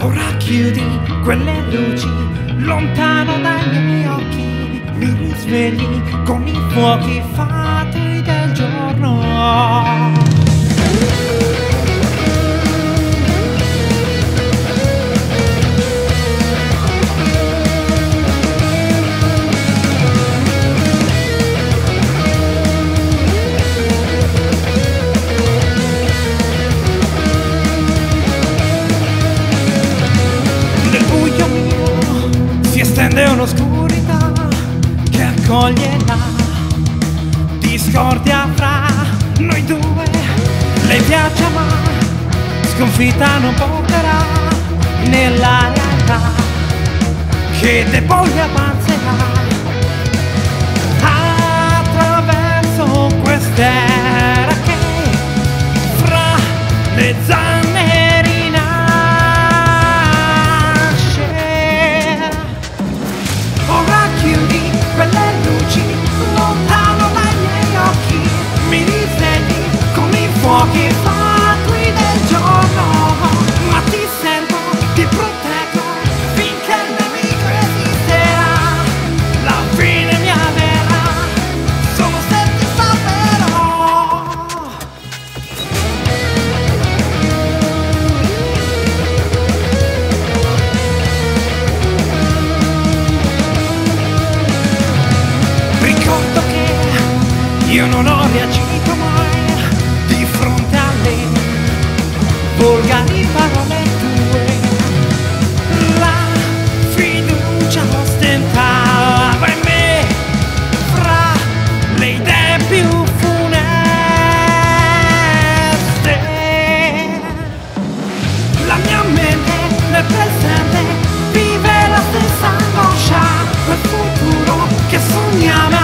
Ora chiudi quelle luci lontano dai miei occhi. Mi risvegli con i fuochi fatti del giorno. La discordia fra noi due. Lei viaggia ma sconfitta non porterà nella realtà che deboglia avanzerà attraverso quest'era che fra le zanne fuochi fatui del giorno, ma ti sento, ti proteggo finché il nemico esisterà, la fine mi avverrà, solo se ti saprò. Ricordo che io non ho reagito che sogniamo